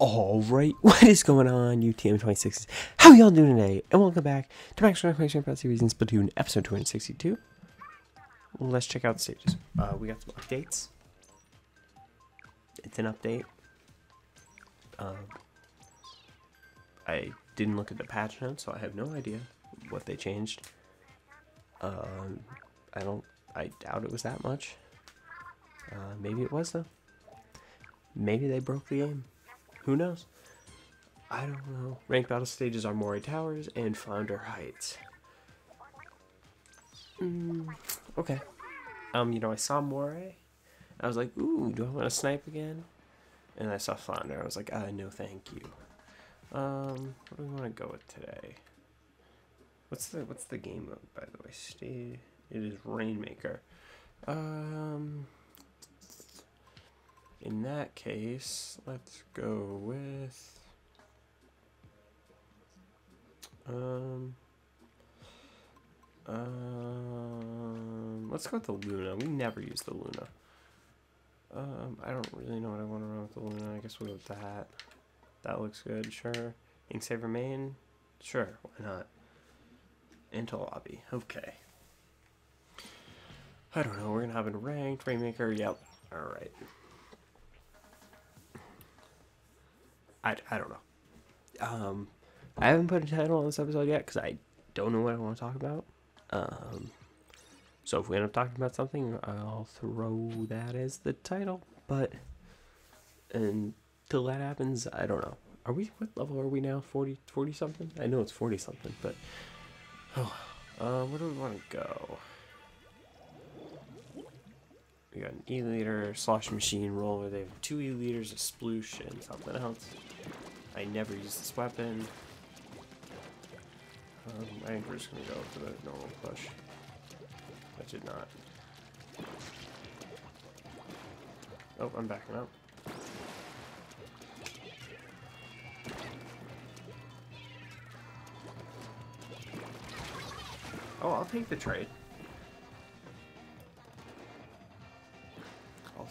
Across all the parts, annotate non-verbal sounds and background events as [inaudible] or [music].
Alright, [laughs] what is going on, UTM26? How y'all doing today? And welcome back to Max Reclamation About Series in Splatoon episode 262. Let's check out the stages. Uh, we got some updates. It's an update. Um, I didn't look at the patch notes, so I have no idea what they changed. Um, I don't, I doubt it was that much. Uh, maybe it was though. Maybe they broke the game. Who knows? I don't know. Ranked battle stages are Moray Towers and Flounder Heights. Mm, okay. Um, you know, I saw Moray. I was like, ooh, do I want to snipe again? And I saw Flounder. I was like, uh, no, thank you. Um, what do we want to go with today? What's the what's the game mode, by the way? Stay. It is Rainmaker. Um. In that case, let's go with um um let's go with the Luna. We never use the Luna. Um, I don't really know what I want to run with the Luna. I guess we'll go with that. That looks good, sure. Inksaver main? Sure, why not? Into lobby. Okay. I don't know, we're gonna have a ranked Rainmaker, yep. Alright. I, I don't know. Um, I haven't put a title on this episode yet because I don't know what I want to talk about. Um, so if we end up talking about something, I'll throw that as the title. But until that happens, I don't know. Are we what level are we now? 40, 40 something? I know it's forty something, but oh, uh, where do we want to go? We got an E liter, slosh machine roller. They have two E liters, a sploosh, and something else. I never use this weapon. Um, I think we're just gonna go for the normal push. I did not. Oh, I'm backing up. Oh, I'll take the trade.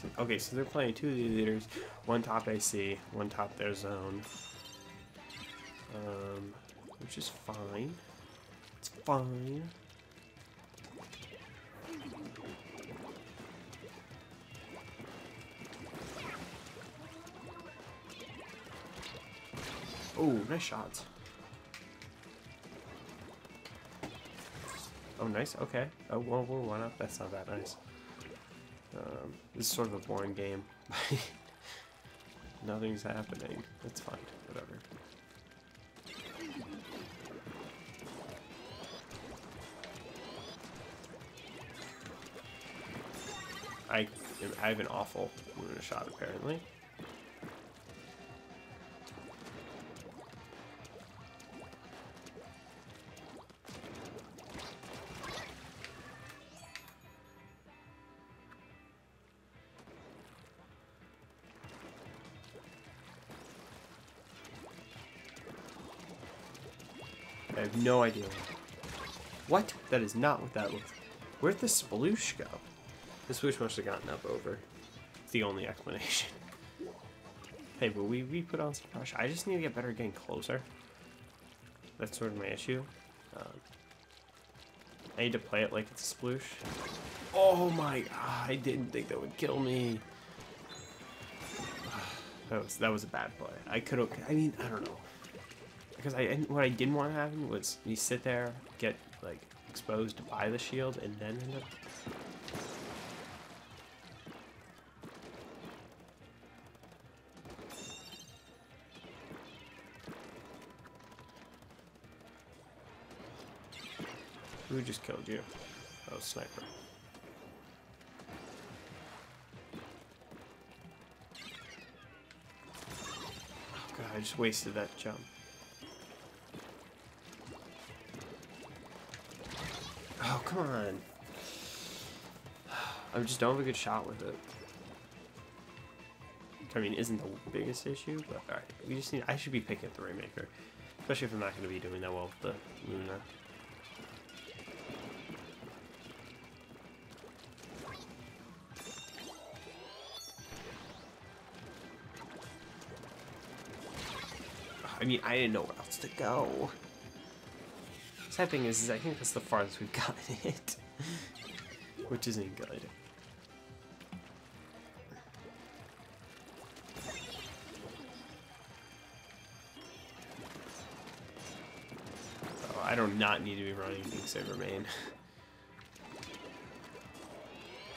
Take, okay, so they're playing two leaders, one top AC, one top their zone. Um, which is fine. It's fine. Oh, nice shot. Oh, nice. Okay. Oh, well, we're one up. That's not that nice. Um, this is sort of a boring game. [laughs] Nothing's happening. It's fine. Whatever. I, I have an awful shot, apparently. I have no idea. What? That is not what that looks Where'd the sploosh go? The sploosh must have gotten up over. It's the only explanation. [laughs] hey, but we, we put on some pressure. I just need to get better at getting closer. That's sort of my issue. Um, I need to play it like it's a sploosh. Oh my god, I didn't think that would kill me. [sighs] That was that was a bad play. I could have. I mean, I don't know. Because I what I didn't want to happen was you sit there, get like exposed by the shield, and then end up. Who just killed you? Oh, sniper. Oh god, I just wasted that jump. Oh, come on. [sighs] I just don't have a good shot with it. I mean, isn't the biggest issue, but alright. We just need. I should be picking up the Rainmaker. Especially if I'm not going to be doing that well with the Luna. I mean, I didn't know where else to go. Sad thing is, is I think that's the farthest we've [laughs] gotten it. Which isn't good. Oh, I do not need to be running Ink Saver main.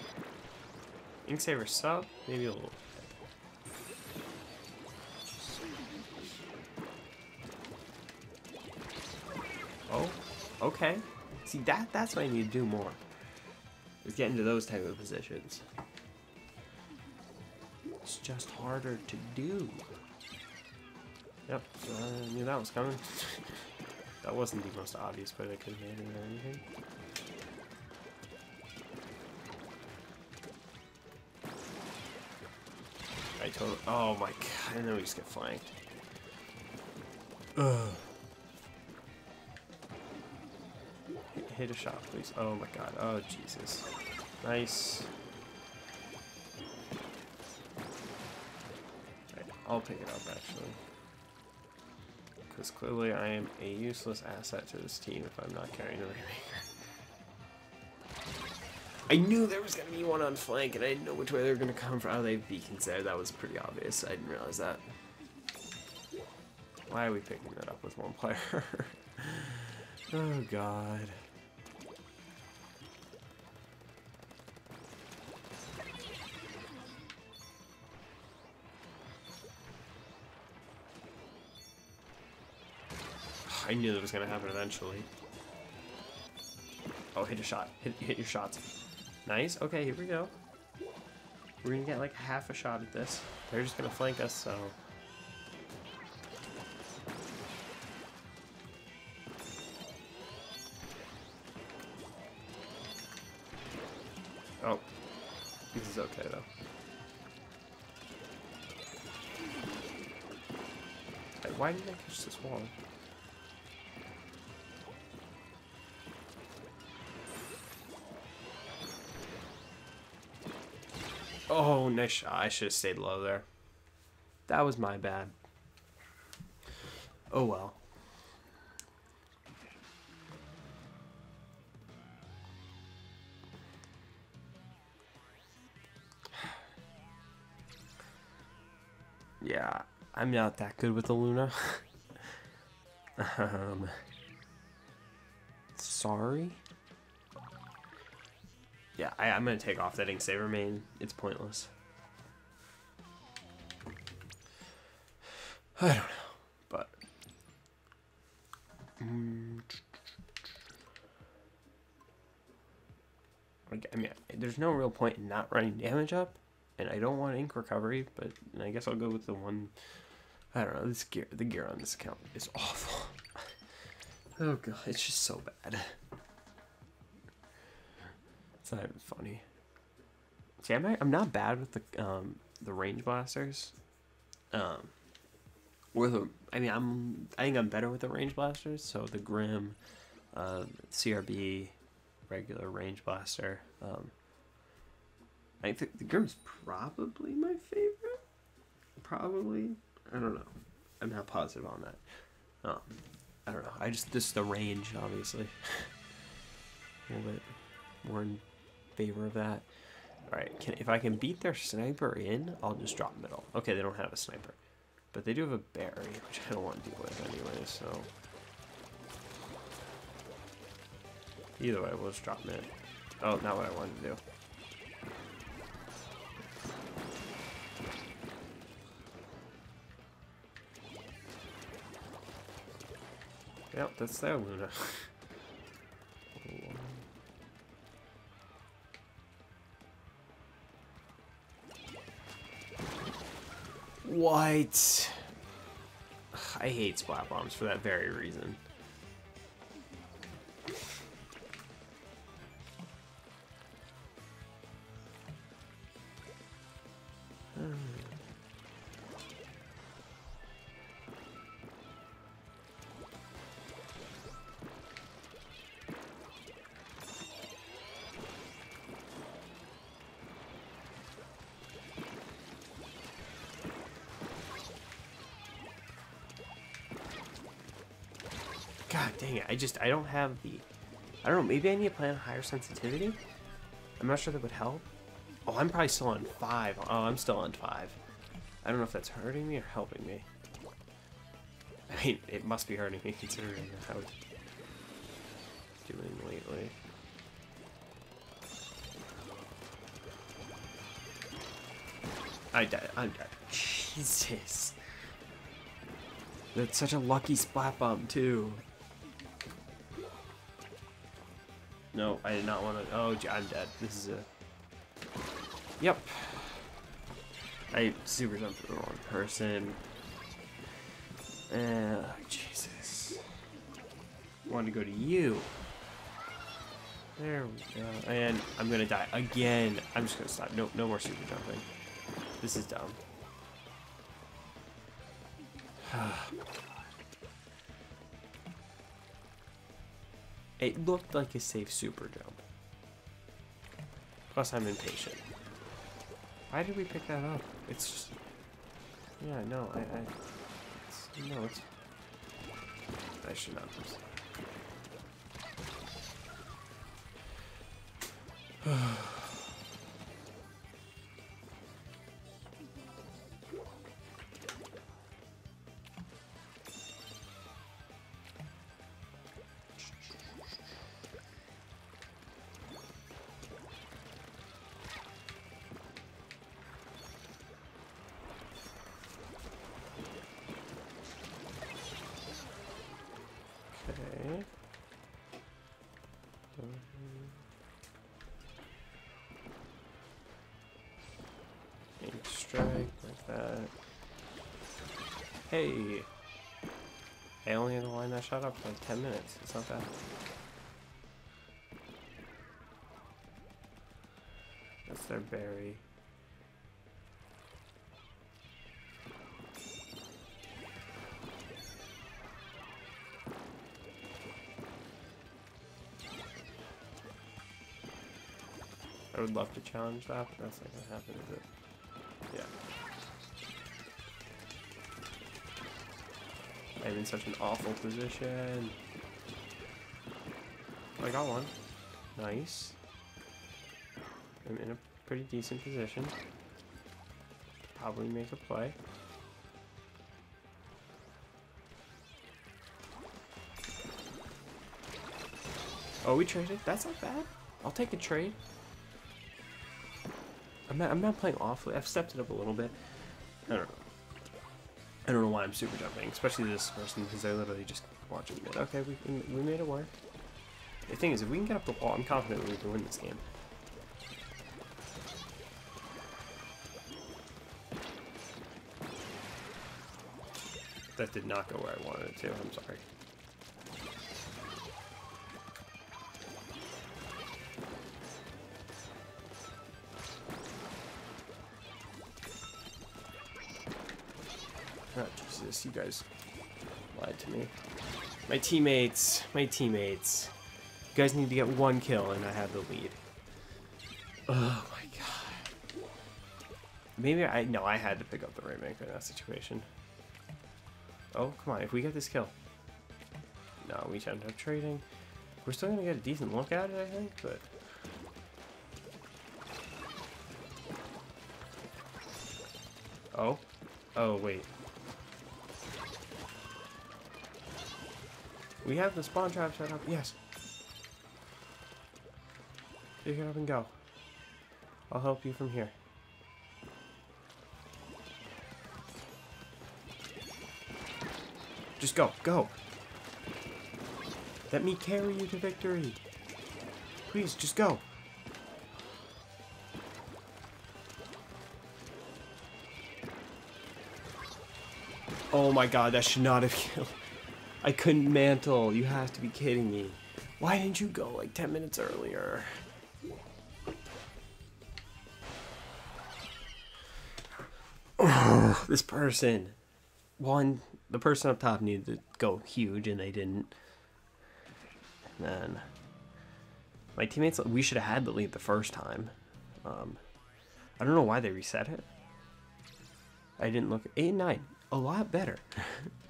[laughs] Ink Saver sub? Maybe a little. Okay. See, that that's what I need to do more. Is get into those type of positions. It's just harder to do. Yep, uh, I knew that was coming. [laughs] that wasn't the most obvious play I could have made or anything. I totally. Oh my god! I know we just get flanked. Ugh. Hit a shot, please. Oh my god. Oh, Jesus. Nice. Right, I'll pick it up, actually. Because clearly I am a useless asset to this team if I'm not carrying the Rainmaker. I knew there was going to be one on flank, and I didn't know which way they were going to come from. Oh, they have beacons there. That was pretty obvious. I didn't realize that. Why are we picking that up with one player? [laughs] oh, God. I knew that was gonna happen eventually. Oh, hit a shot. Hit, hit your shots. Nice. Okay, here we go. We're gonna get like half a shot at this. They're just gonna flank us, so... Oh. This is okay, though. Why didn't I catch this wall? Oh, nice shot. I should have stayed low there. That was my bad. Oh well. [sighs] Yeah, I'm not that good with the Luna. [laughs] um, sorry. Yeah, I, am gonna take off that Ink Saver main. It's pointless. I don't know, but I mean, there's no real point in not running damage up, and I don't want ink recovery, but I guess I'll go with the one. I don't know. This gear, the gear on this account is awful. [laughs] oh god, it's just so bad. It's not even funny. See, I'm, I'm not bad with the um, the range blasters. Um, the, I mean, I'm I think I'm better with the range blasters. So the Grim, uh, CRB, regular range blaster. Um, I think the Grim's probably my favorite. Probably, I don't know. I'm not positive on that. Um, I don't know. I just just the range, obviously, [laughs] a little bit more in favor of that. Alright, if I can beat their sniper in, I'll just drop middle. Okay, they don't have a sniper. But they do have a berry, which I don't want to deal with anyway, so... Either way, we'll just drop mid. Oh, not what I wanted to do. Yep, that's their Luna. [laughs] What? I hate splat bombs for that very reason. Just, I don't have the, I don't know, maybe I need to play on higher sensitivity? I'm not sure that would help. Oh, I'm probably still on five. Oh, I'm still on five. I don't know if that's hurting me or helping me. I mean, it must be hurting me [laughs] considering how it's doing lately. I died. I'm dead. [laughs] Jesus. That's such a lucky splat bomb, too. No, I did not want to. Oh, I'm dead. This is a. Yep. I super jumped to the wrong person. Uh, Jesus. Want to go to you. There we go. And I'm gonna die again. I'm just gonna stop. No, no more super jumping. This is dumb. [sighs] it looked like a safe super jump. Plus, I'm impatient. Why did we pick that up? It's just... Yeah, no, I... I it's, no, it's... I should not have... [sighs] [sighs] Hey! I only had to line that shot up for like 10 minutes. It's not bad. That's their berry. I would love to challenge that, but that's not gonna happen, is it? Yeah. I'm in such an awful position. I got one. Nice. I'm in a pretty decent position. Probably make a play. Oh, we traded? That's not bad. I'll take a trade. I'm not, I'm not playing awfully. I've stepped it up a little bit. I don't know. I don't know why I'm super jumping, especially this person, because they're literally just watching it. Okay, we, we made it work. The thing is, if we can get up the wall, I'm confident we can win this game. That did not go where I wanted it to, I'm sorry. Jesus, you guys lied to me. My teammates, my teammates. You guys need to get one kill and I have the lead. Oh my god. Maybe I, no, I had to pick up the Rainmaker in that situation. Oh, come on, if we get this kill. No, we end up trading. We're still gonna get a decent look at it, I think, but... Oh? Oh, wait. We have the spawn trap set up. Yes. Pick it up and go. I'll help you from here. Just go. Go. Let me carry you to victory. Please, just go. Oh my god, that should not have [laughs] killed. I couldn't mantle. You have to be kidding me. Why didn't you go like 10 minutes earlier? [sighs] This person. One, the person up top needed to go huge and they didn't. And then my teammates, we should have had the lead the first time. Um, I don't know why they reset it. I didn't look. 8 9. A lot better. [laughs]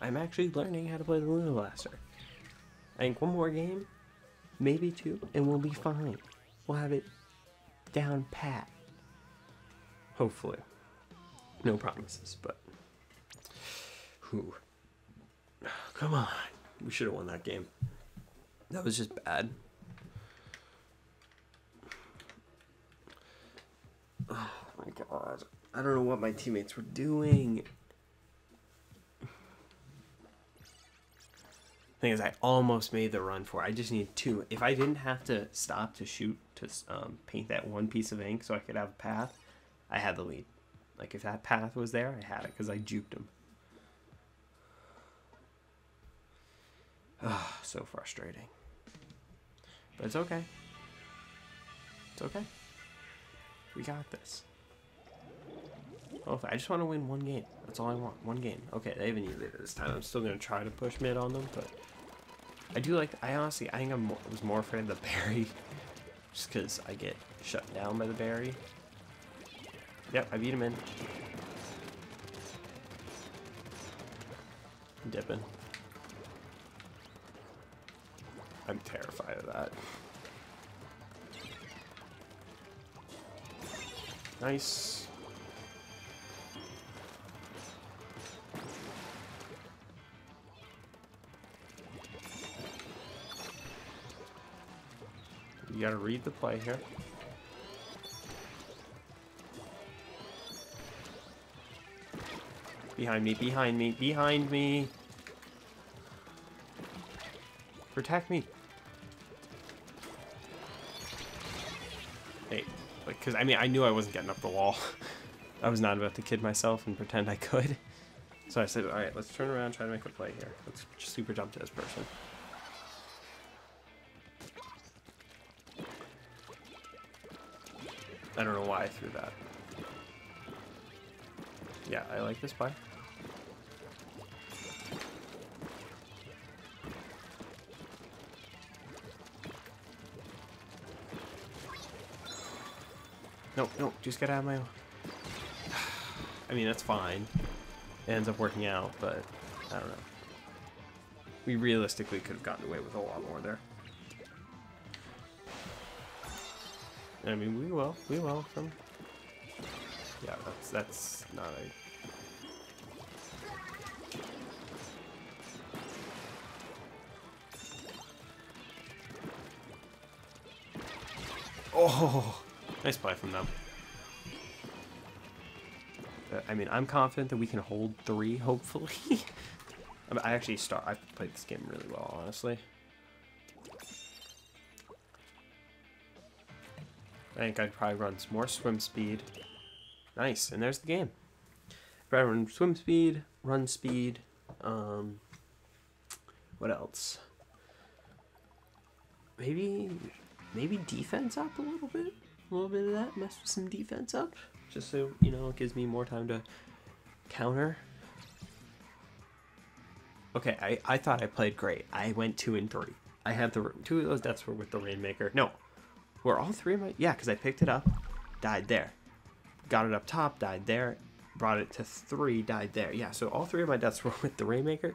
I'm actually learning how to play the Luna Blaster. I think one more game, maybe two, and we'll be fine. We'll have it down pat. Hopefully. No promises, but. Whew. Come on. We should have won that game. That was just bad. Oh my god. I don't know what my teammates were doing. Thing is, I almost made the run for it. I just need two. If I didn't have to stop to shoot to um, paint that one piece of ink so I could have a path, I had the lead. Like if that path was there, I had it because I juked him. Ah, so frustrating. But it's okay. It's okay. We got this. I just want to win one game. That's all I want. One game. Okay, they even needed it this time. I'm still gonna try to push mid on them, but I do like. I honestly, I think I'm was more afraid of the berry, [laughs] just because I get shut down by the berry. Yep, I beat him in. Dipping. I'm terrified of that. Nice. You gotta read the play here. Behind me, behind me, behind me. Protect me. Hey, because I mean, I knew I wasn't getting up the wall. [laughs] I was not about to kid myself and pretend I could. So I said, all right, let's turn around, try to make a play here. Let's super jump to this person. I don't know why I threw that. Yeah, I like this play. No, no, just get out of my... [sighs] I mean, that's fine. It ends up working out, but I don't know. We realistically could have gotten away with a lot more there. I mean, we will. We will from... Yeah, that's, that's not a... Oh! Nice play from them. Uh, I mean, I'm confident that we can hold three, hopefully. [laughs] I actually start. I've played this game really well, honestly. I think I'd probably run some more swim speed. Nice, and there's the game. If I run swim speed, run speed, um, what else? Maybe, maybe defense up a little bit a little bit of that, mess with some defense up, just so, you know, it gives me more time to counter. Okay, I, I thought I played great. I went two and three. I had the two of those deaths were with the Rainmaker. No, were all three of my yeah, because I picked it up, died there, got it up top, died there, brought it to three, died there. Yeah, so all three of my deaths [laughs] were with the Rainmaker.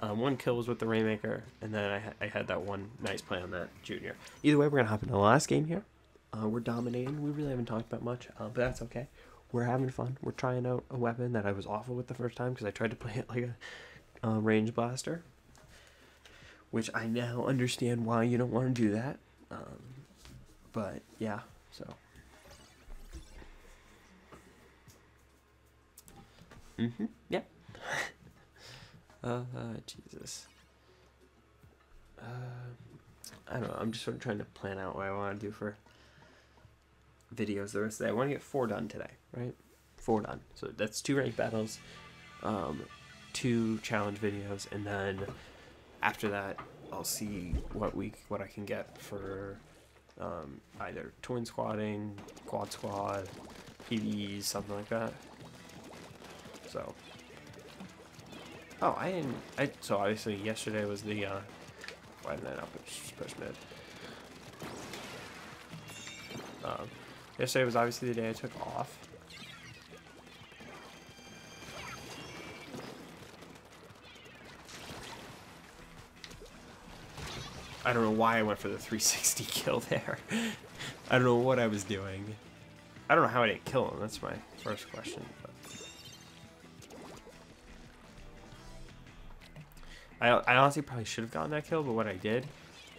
Um, one kill was with the Rainmaker, and then I, I had that one nice play on that Junior. Either way, we're gonna hop into the last game here. Uh, we're dominating. We really haven't talked about much, uh, but that's okay. We're having fun. We're trying out a weapon that I was awful with the first time because I tried to play [laughs] it like a uh, range blaster, which I now understand why you don't want to do that. Um, but yeah, so. Mm-hmm. Yep. [laughs] uh, Jesus. Uh, I don't know. I'm just sort of trying to plan out what I want to do for videos the rest of the day. I want to get four done today, right? Four done. So that's two ranked battles, um, two challenge videos, and then after that, I'll see what we what I can get for um, either twin squatting, quad squad, PVEs, something like that. So. Oh, I didn't. I so obviously yesterday was the. Uh, why didn't I not push, push mid? Um, Yesterday was obviously the day I took off. I don't know why I went for the 360 [laughs] kill there. I don't know what I was doing. I don't know how I didn't kill him. That's my first question. But. I, I honestly probably should have gotten that kill, but what I did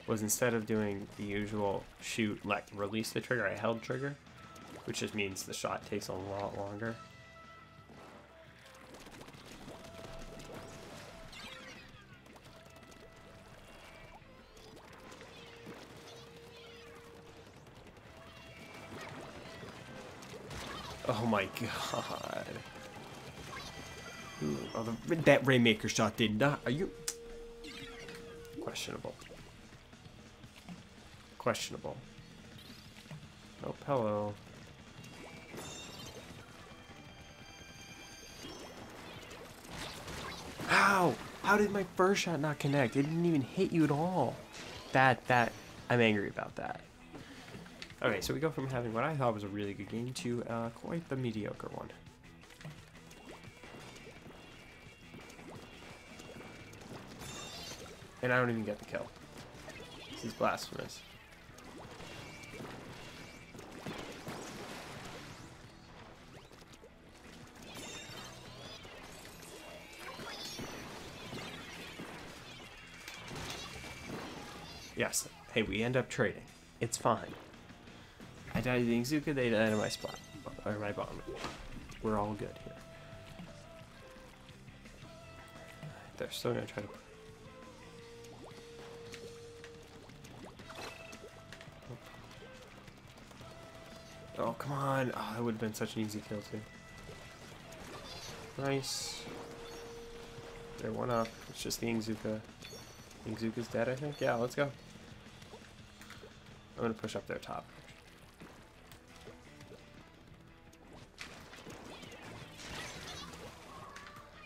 was instead of doing the usual shoot, like release the trigger, I held trigger, which just means the shot takes a lot longer. Oh my god. Ooh, oh, the, that Rainmaker shot did not. Are you. Questionable. Questionable. Oh, hello. How? How did my first shot not connect? It didn't even hit you at all. That, that, I'm angry about that. Okay, so we go from having what I thought was a really good game to uh, quite the mediocre one. And I don't even get the kill. This is blasphemous. Yes. Hey, we end up trading. It's fine. I died to the they died to my spot. Or my bomb. We're all good here. They're still gonna try to Oh, come on. Oh, that would have been such an easy kill, too. Nice. They're one up. It's just the Inkzooka. Inkzooka's dead, I think? Yeah, let's go. I'm gonna push up their top.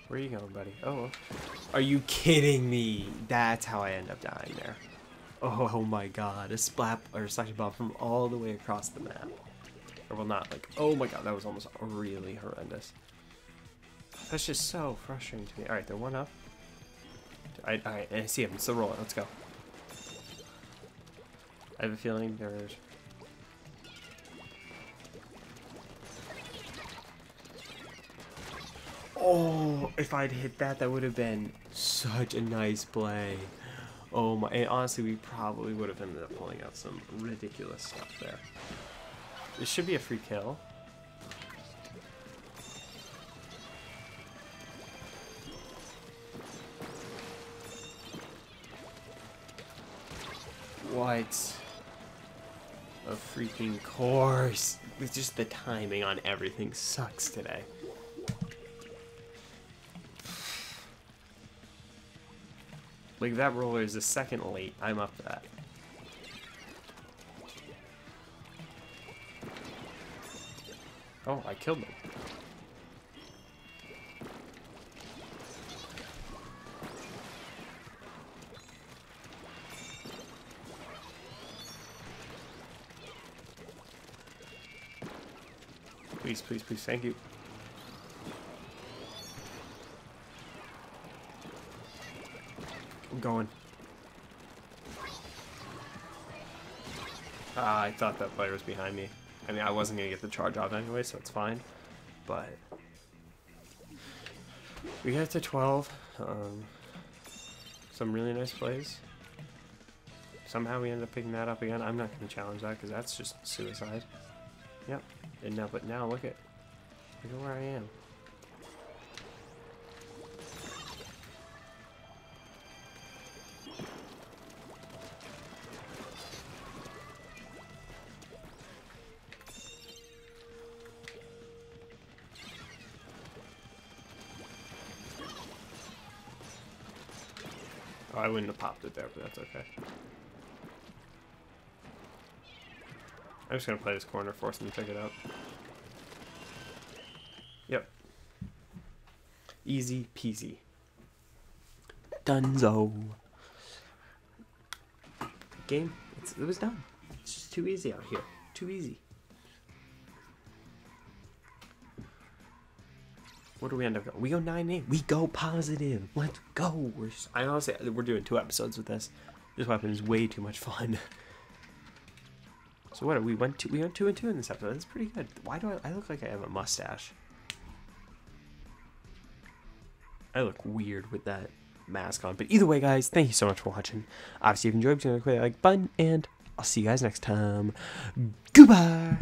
Where are you going, buddy? Oh. Are you kidding me? That's how I end up dying there. Oh, oh my god. A splat or a slash bomb from all the way across the map. Or well, not like, oh my god, that was almost really horrendous. That's just so frustrating to me. Alright, they're one up. I, I, I see him. It's still rolling. Let's go. I have a feeling there's... Oh, if I'd hit that, that would have been such a nice play. Oh my, and honestly, we probably would have ended up pulling out some ridiculous stuff there. This should be a free kill. What? A freaking course. With just the timing on everything sucks today. Like that roller is a second late. I'm up to that. Oh, I killed them. Please, please, please, thank you. Going. Ah, I thought that player was behind me. I mean, I wasn't going to get the charge off anyway, so it's fine. But we got to 12. Um, some really nice plays. Somehow we ended up picking that up again. I'm not going to challenge that because that's just suicide. Yep. And now, but now look at, look at where I am. Have popped it there, but that's okay. I'm just gonna play this corner, force him to pick it up. Yep. Easy peasy. Dunzo. Game, it was done. It's just too easy out here. Too easy. What do we end up going? We go 9 8. We go positive. Let's go. We're just, I honestly, we're doing two episodes with this. This weapon is way too much fun. So what? Are we went two. We went two and two in this episode. That's pretty good. Why do I? I look like I have a mustache. I look weird with that mask on. But either way, guys, thank you so much for watching. Obviously, if you enjoyed, please click the like button, and I'll see you guys next time. Goodbye.